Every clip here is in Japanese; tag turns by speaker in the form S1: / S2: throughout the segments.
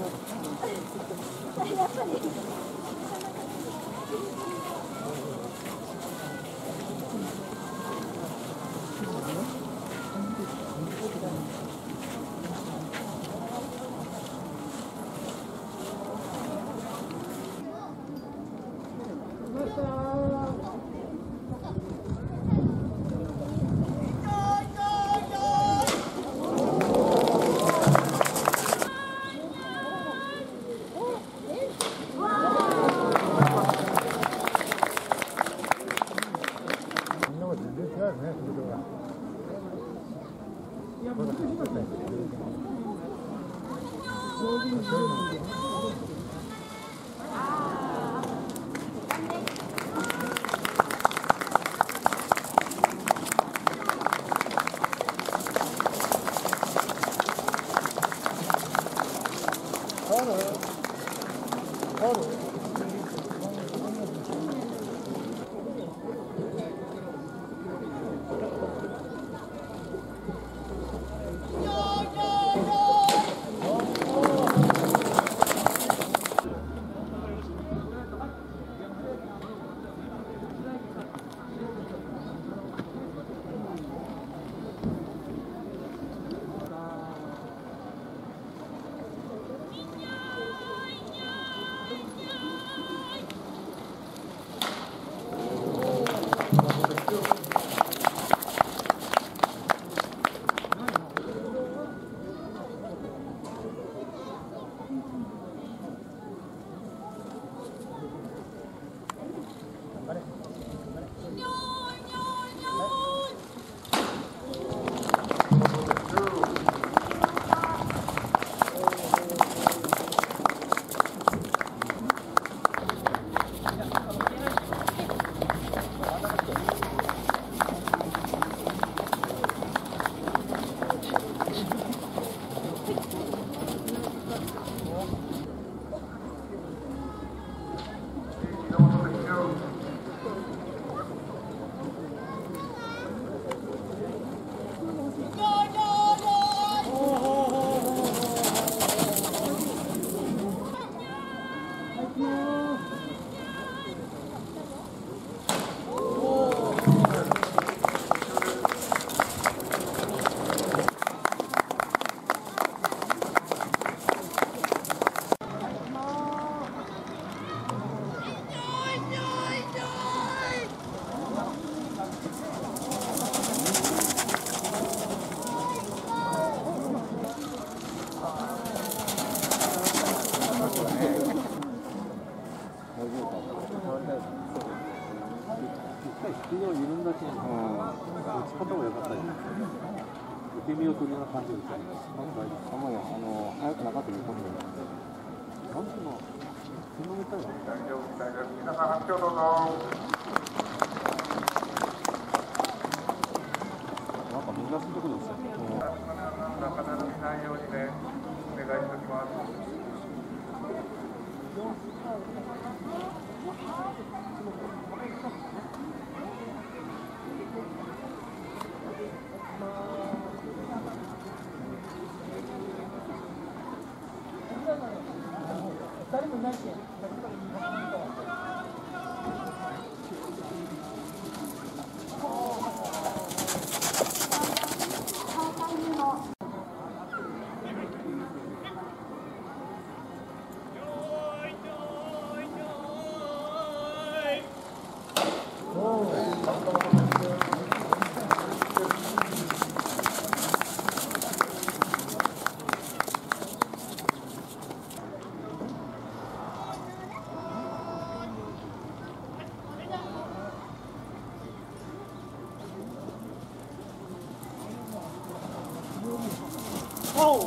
S1: やっぱり。
S2: ス打ち方も良かったり、受け身を取りな感じですよね。あん。まりあの速くなかったん。でなん。ていうの、そん。なみたいな。
S3: 皆さん。発表どうぞ。
S2: gracias. こ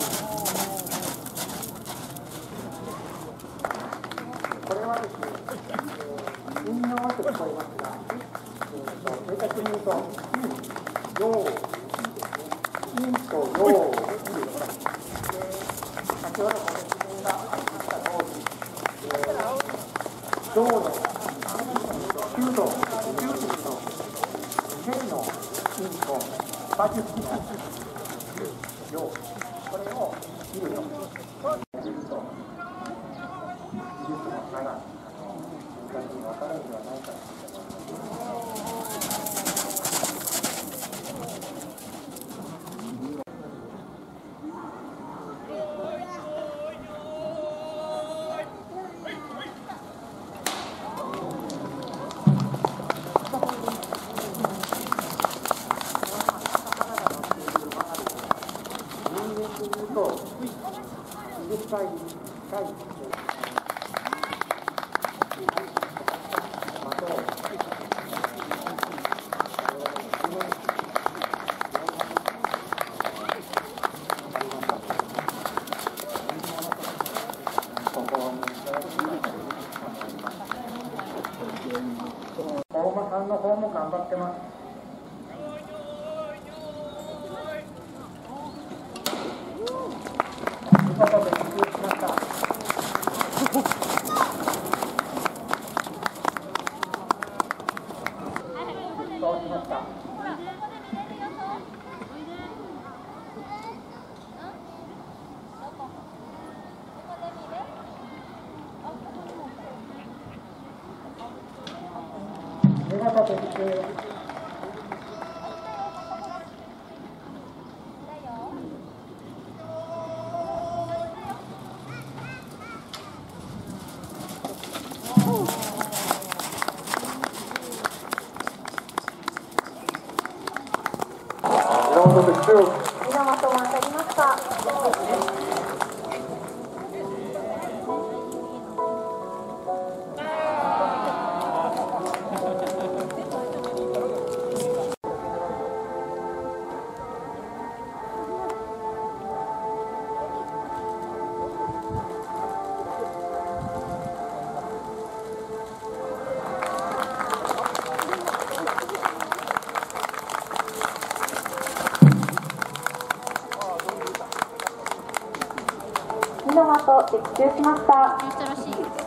S4: れはですね、えー、運用と聞こえますが、えーと、正確に言うと、陰、陽、陰と陽を見るで、先ほどご説明がありました通り、えー、の9度、9度の正の陰と馬術の陽、かに分からずはないかと思います。と、20回、1回、大間さんの方も頑張ってます。見事的中しました。そうしました。見事的中。
S1: 源
S5: 様と的中しました。
S6: 珍しい。